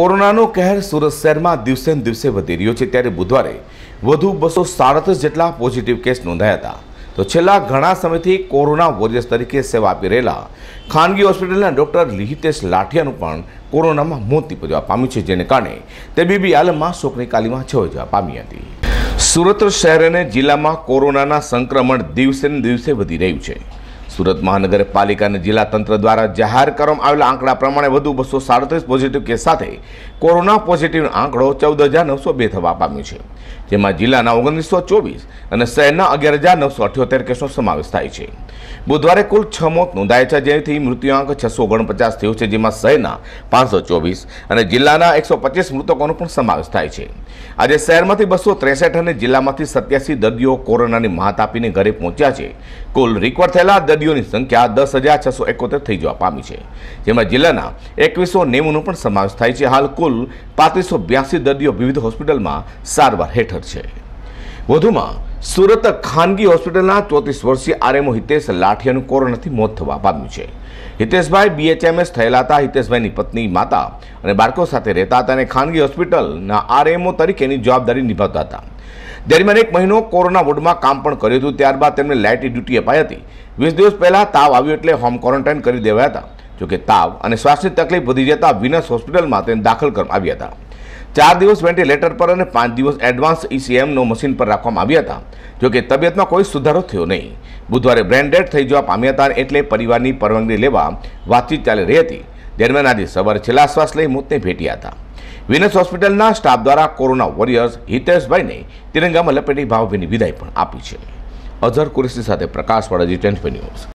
કોરોનાનો કહેર સુરત શહેરમાં દિવસે દિવસે વધી રહ્યો છે. ત્યારે બુધવારે વધુ બસો સાડત્રીસ જેટલા પોઝિટિવ કેસ નોંધાયા હતા. તો છેલ્લા ઘણા સમયથી કોરોના વોરિયર્સ તરીકે સેવા આપી રહેલા ખાનગી હોસ્પિટલના ડૉક્ટર લિહિતેશ લાઠિયાનું પણ કોરોનામાં મોત નીપજવા પામ્યું છે, જેને કારણે તબીબી બીબી આલમમાં શોકની કાલીમાં છવાઈ પામી હતી. સુરત શહેર અને જિલ્લામાં કોરોનાના સંક્રમણ દિવસે દિવસે વધી રહ્યું છે. સુરત મહાનગરપાલિકા અને જિલ્લા તંત્ર દ્વારા જાહેર કરવામાં આવેલા આંકડા પ્રમાણે વધુ બસો સાડત્રીસ પોઝિટિવ કેસ સાથે કોરોના પોઝિટિવનો આંકડો ચૌદ હજાર નવસો બે થવા પામ્યો છે. જેમાં જિલ્લાના ઓગણીસો ચોવીસ અને શહેરના અગિયાર હજાર નવસો અઠ્યોતેર કેસનો સમાવેશ થાય છે. બુધવારે કુલ છ મોત નોંધાયા છે, જેથી મૃત્યુઆંક છસો ઓગણપચાસ થયો છે, જેમાં શહેરના પાંચસો ચોવીસ અને જિલ્લાના એકસો પચીસ મૃતકોનો પણ સમાવેશ થાય છે. આજે શહેરમાંથી બસો ત્રેસઠ અને જિલ્લામાંથી સત્યાસી દર્દીઓ કોરોનાની માત આપીને ઘરે પહોંચ્યા છે. કુલ રિકવર થયેલા દર્દીઓની સંખ્યા દસ હજાર છસો એકોતેર થઈ જવા પામી છે. જેમાં જિલ્લાના એકવીસો નેવુંનો પણ સમાવેશ થાય છે. હાલ કુલ પાંત્રીસો બ્યાસી દર્દીઓ વિવિધ હોસ્પિટલમાં સારવાર હેઠળ છે. વધુમાં સુરત ખાનગી હોસ્પિટલના ચોત્રીસ વર્ષીય આરએમઓ હિતેશ લાઠિયાનું કોરોનાથી મોત થવા પામ્યું છે. હિતેશભાઈ બીએચએમએસ થયેલા હતા. હિતેશભાઈની પત્ની માતા અને બાળકો સાથે રહેતા હતા અને ખાનગી હોસ્પિટલના આરએમઓ તરીકેની જવાબદારી નિભાવતા હતા. દરમિયાન એક મહિનો કોરોના વોર્ડમાં કામ પણ કર્યું હતું. ત્યારબાદ તેમને લાઇટ ડ્યુટી અપાઈ હતી. વીસ દિવસ પહેલાં તાવ આવ્યો એટલે હોમ ક્વોરન્ટાઇન કરી દેવાયા હતા. જોકે તાવ અને શ્વાસની તકલીફ વધી જતા વિનસ હોસ્પિટલમાં તેને દાખલ કરવામાં આવ્યા હતા. ચાર દિવસ વેન્ટિલેટર પર અને પાંચ દિવસ એડવાન્સ ઈસીએમનો મશીન પર રાખવામાં આવ્યા હતા. જોકે તબિયતમાં કોઈ સુધારો થયો નહીં. બુધવારે બ્રેન્ડેડ થઈ જવા પામ્યા હતા એટલે પરિવારની પરવાનગી લેવા વાતચીત ચાલી રહી હતી. દરમિયાન આજે સવારે છેલ્લા શ્વાસ લઈ મોતને ભેટ્યા હતા. વિનસ હોસ્પિટલના સ્ટાફ દ્વારા કોરોના વોરિયર્સ હિતેશભાઈને તિરંગામાં લપેટી ભાવભીની વિદાય પણ આપી છે. અઝર કુરેશી સાથે પ્રકાશ વાળાજી ટેન્સ ન્યૂઝ.